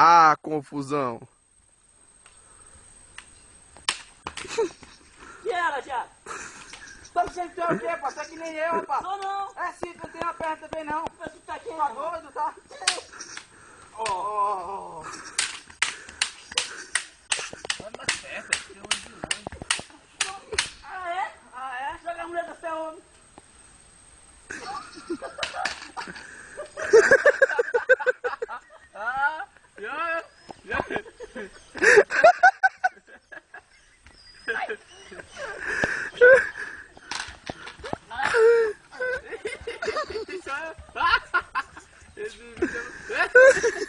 Ah, confusão. Que era, Thiago? Tá dizendo que tu é o quê, pá? Você é que nem eu, pá. Sou não. É sim, tu não tem uma perna também não. Mas tu tá aqui, Tá doido, tá? Ó, ó, ó. Ah, é? Ah, é? Joga a mulher do céu, homem. Isso é...